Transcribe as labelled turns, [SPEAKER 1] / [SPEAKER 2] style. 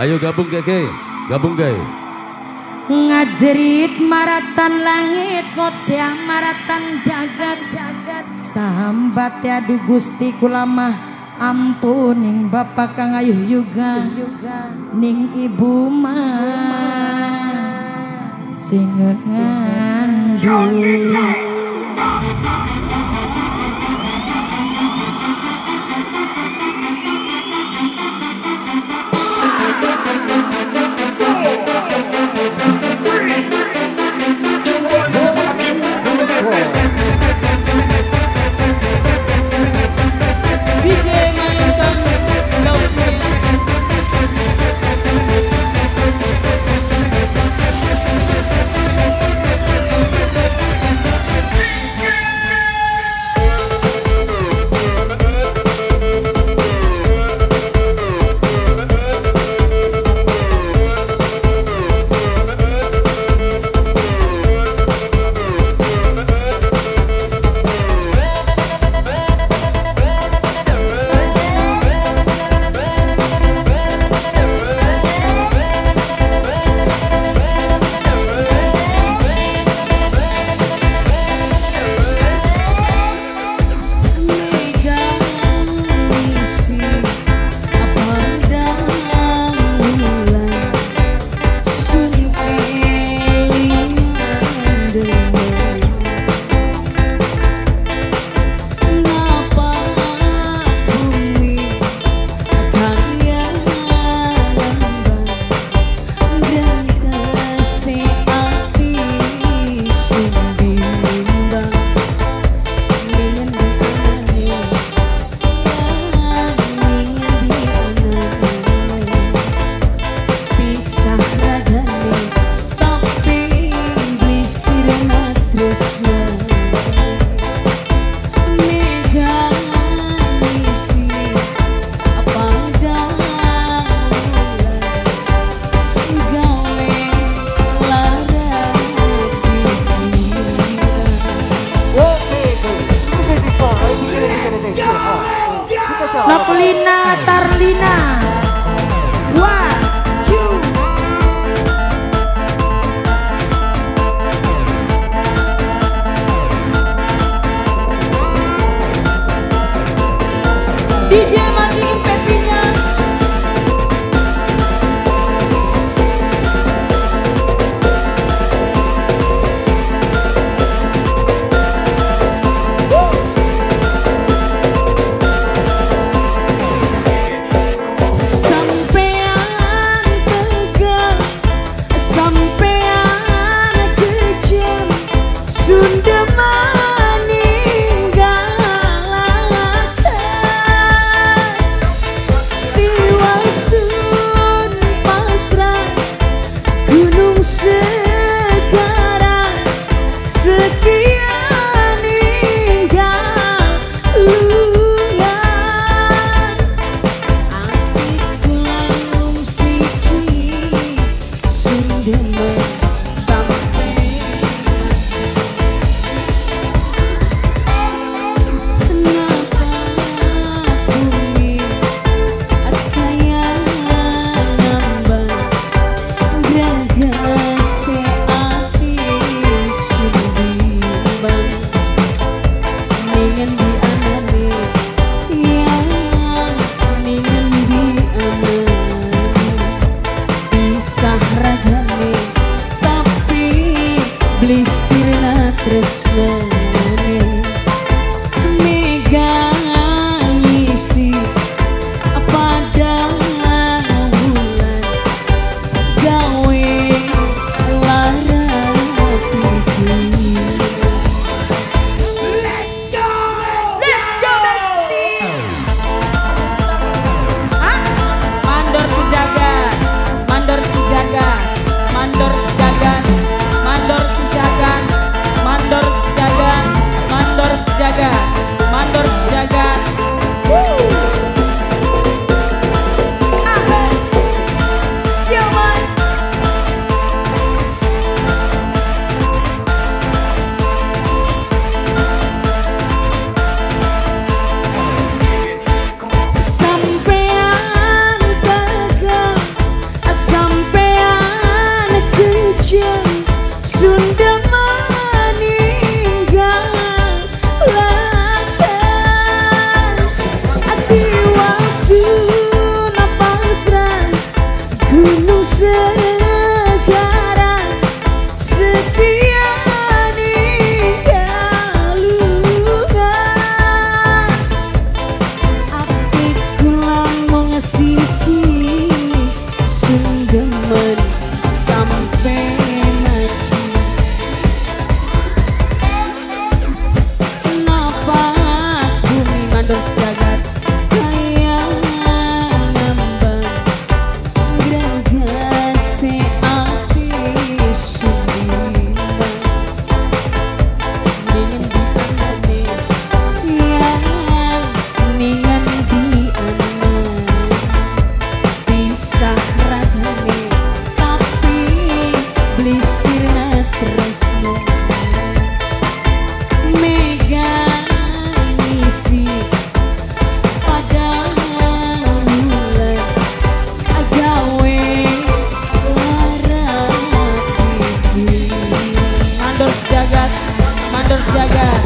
[SPEAKER 1] Ayo gabung keke, gabung gay.
[SPEAKER 2] Ngajerit maratan langit ngoceh maratan jagat jagat. Sambat ya du Gusti kulamah ampuning Bapak Kang Ayuh juga ning ibu mah ngandung Tarlina, Tarlina. Jaga.